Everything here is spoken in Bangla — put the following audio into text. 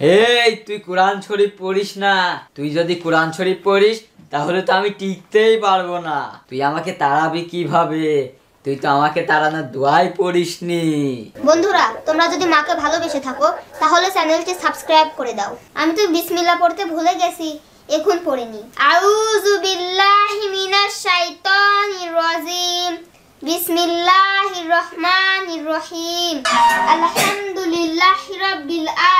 এই, তুই কোরআন শরীফ পড়িস না। তুই যদি কোরআন শরীফ পড়িস, তাহলে তো আমি টিকতেই পারব না। তুই আমাকে তাড়াবি কীভাবে? তুই তো আমাকে তাড়ানোর দোয়াই পড়িসনি বন্ধুরা, তোমরা যদি মাকে ভালোবেসে থাকো, তাহলে চ্যানেলটি সাবস্ক্রাইব করে দাও। আমি তো বিসমিল্লাহ পড়তে ভুলে গেছি, এখন পড়িনি আউযু বিল্লাহি মিনাশ শাইতানির রাজিম। বিসমিল্লাহির রহমানির রহিম। আলহামদুলিল্লাহি রাব্বিল আলামিন